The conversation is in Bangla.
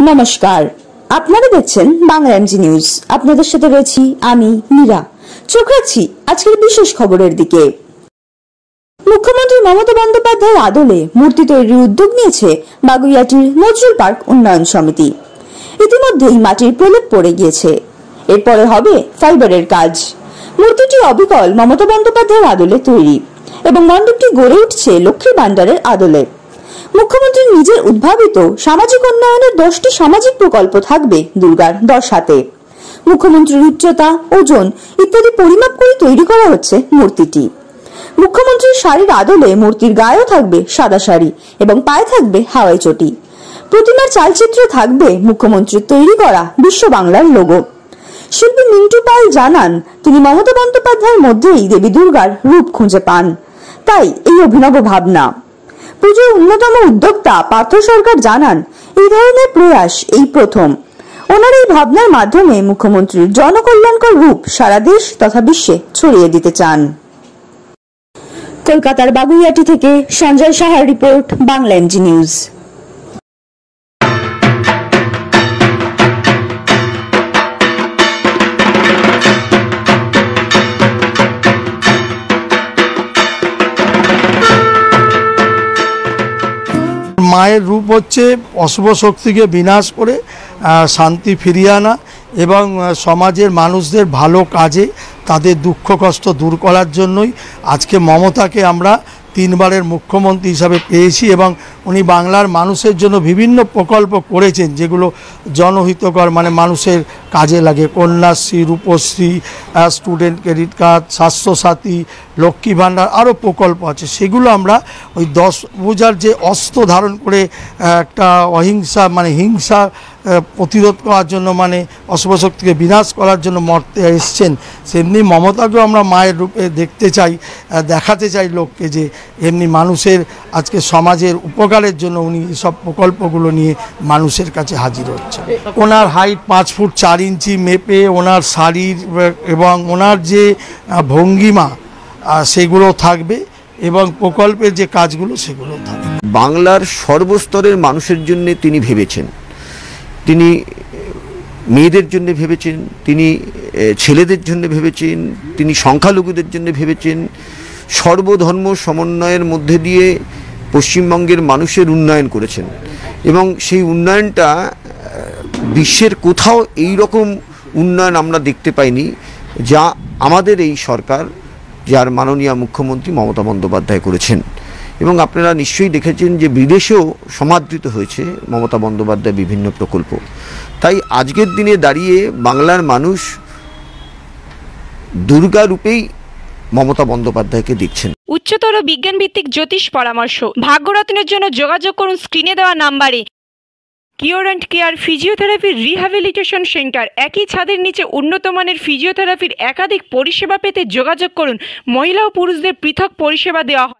নমস্কার। আপনারা দেখছেন বাংলা এমজি নিউজ আপনাদের সাথে রয়েছি আমি, মীরা। চোখ রাখছি আজকের বিশেষ খবরের দিকে। মুখ্যমন্ত্রী মমতা বন্দ্যোপাধ্যায়ের আদলে মূর্তি তৈরির উদ্যোগ নিয়েছে বাগুইয়াটির নজরুল পার্ক উন্নয়ন সমিতি। ইতিমধ্যেই মাটির প্রলেপ পড়ে গিয়েছে। এরপরে হবে ফাইবারের কাজ। মূর্তিটি অবিকল মমতা বন্দ্যোপাধ্যায়ের আদলে তৈরি এবং মণ্ডপটি গড়ে উঠছে লক্ষ্মী ভাণ্ডারের আদলে। মুখ্যমন্ত্রী নিজের উদ্ভাবিত সামাজিক উন্নয়নের দশটি সামাজিক প্রকল্প থাকবে দুর্গার দশ হাতে মুখ্যমন্ত্রীর উচ্চতা, ওজন ইত্যাদি পরিমাপ করে তৈরি করা হচ্ছে মূর্তিটি। মুখ্যমন্ত্রীর শাড়ির আদলে মূর্তির গায়েও থাকবে সাদা শাড়ি এবং পায়ে থাকবে হাওয়াই চটি। প্রতিমার চালচিত্র থাকবে মুখ্যমন্ত্রীর তৈরি করা বিশ্ব বাংলার লোগো শিল্পী মিন্টু পাল জানান, তিনি মমতা বন্দ্যোপাধ্যায়ের মধ্যেই দেবী দুর্গার রূপ খুঁজে পান। তাই এই অভিনব ভাবনা। পুজোর অন্যতম উদ্যোক্তা পার্থ সরকার জানান, এই ধরনের প্রয়াস এই প্রথম। ওনার এই ভাবনার মাধ্যমে মুখ্যমন্ত্রীর জনকল্যাণকর রূপ সারা দেশ তথা বিশ্বে ছড়িয়ে দিতে চান। কলকাতার বাগুইয়াটি থেকে সঞ্জয় সাহার রিপোর্ট, বাংলা এমজি নিউজ। মায়ের রূপ হচ্ছে অশুভ শক্তিকে বিনাশ করে শান্তি ফিরিয়ে আনা এবং সমাজের মানুষদের ভালো কাজে তাদের দুঃখ কষ্ট দূর করার জন্যই আজকে মমতাকে আমরা তিনবারের মুখ্যমন্ত্রী হিসাবে পেয়েছি এবং উনি বাংলার মানুষের জন্য বিভিন্ন প্রকল্প করেছেন, যেগুলো জনহিতকর মানে মানুষের কাজে লাগে। Kanyashree, Rupashree student credit card Swasthyasathi, Lakshmi Bhandar আরও প্রকল্প আছে। সেগুলো আমরা ওই দশ পূজার যে অস্ত্র ধারণ করে একটা অহিংসা মানে হিংসা প্রতিরোধ করার জন্য মানে অশুভ শক্তিকে বিনাশ করার জন্য মর্তে এসছেন, সেমনি মমতাকেও আমরা মায়ের রূপে দেখতে চাই দেখাতে চাই লোককে যে এমনি মানুষের, আজকে সমাজের উপকারের জন্য উনি সব প্রকল্পগুলো নিয়ে মানুষের কাছে হাজির হচ্ছে ওনার হাইট পাঁচ ফুট চার ইঞ্চি মেপে ওনার শাড়ির এবং ওনার যে ভঙ্গিমা সেগুলো থাকবে এবং প্রকল্পের যে কাজগুলো সেগুলো থাকবে। বাংলার সর্বস্তরের মানুষের জন্য তিনি ভেবেছেন তিনি মেয়েদের জন্য ভেবেছেন, তিনি ছেলেদের জন্য ভেবেছেন, তিনি সংখ্যালঘুদের জন্য ভেবেছেন, সর্বধর্ম সমন্বয়ের মধ্যে দিয়ে পশ্চিমবঙ্গের মানুষের উন্নয়ন করেছেন। এবং সেই উন্নয়নটা বিশ্বের কোথাও এই রকম উন্নয়ন আমরা দেখতে পাইনি, যা আমাদের এই সরকার, যার মাননীয় মুখ্যমন্ত্রী মমতা বন্দ্যোপাধ্যায় করেছেন। এবং আপনারা নিশ্চয়ই দেখেছেন যে বিদেশেও সমাদৃত হয়েছে মমতা বন্দ্যোপাধ্যায় বিভিন্ন প্রকল্প। তাই আজকের দিনে দাঁড়িয়ে বাংলার মানুষ দুর্গা রূপেই মমতা বন্দ্যোপাধ্যায়কে দেখছেন। উচ্চতর বিজ্ঞানভিত্তিক জ্যোতিষ পরামর্শ। ভাগ্যরত্নের জন্য যোগাযোগ করুন স্ক্রিনে দেওয়া নাম্বারে। Cure and care physiotherapy rehabilitation centre. একই ছাদের নিচে উন্নত মানের ফিজিওথেরাপির একাধিক পরিষেবা পেতে যোগাযোগ করুন। মহিলা ও পুরুষদের পৃথক পরিষেবা দেওয়া হয়।